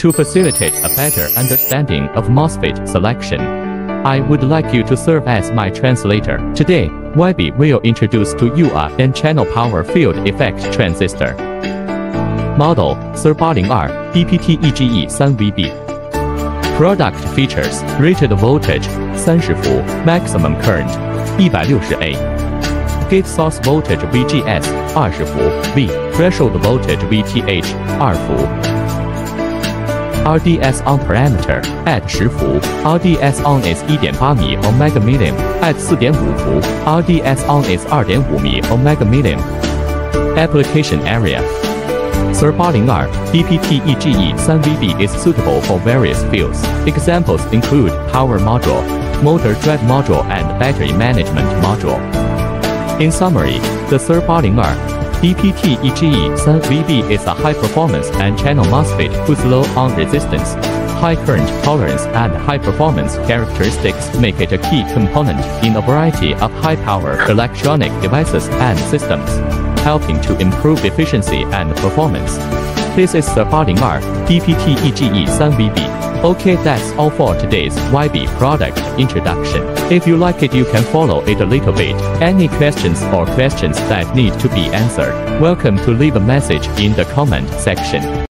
To facilitate a better understanding of MOSFET selection, I would like you to serve as my translator. Today, YB will introduce to you a N-channel power field effect transistor. Model, SIR802, BPT-EGE3VB. Product features, rated voltage, 30 V, maximum current, 160A. Gate source voltage VGS, 20 V, threshold voltage VTH, 2 V. RDS on parameter at 10伏 RDS on is 1.8米 omega million at 4.5伏 RDS on is 2.5米 omega million Application area SIR 802 DPT-EGE 3VB is suitable for various fields. Examples include power module, motor drive module and battery management module. In summary, the SIR 802 DPT-EGE 3VB is a high-performance N channel MOSFET whose low on resistance, high current tolerance and high performance characteristics make it a key component in a variety of high-power electronic devices and systems, helping to improve efficiency and performance. This is the 802 DPT-EGE 3VB. Okay, that's all for today's YB product introduction. If you like it, you can follow it a little bit. Any questions or questions that need to be answered, welcome to leave a message in the comment section.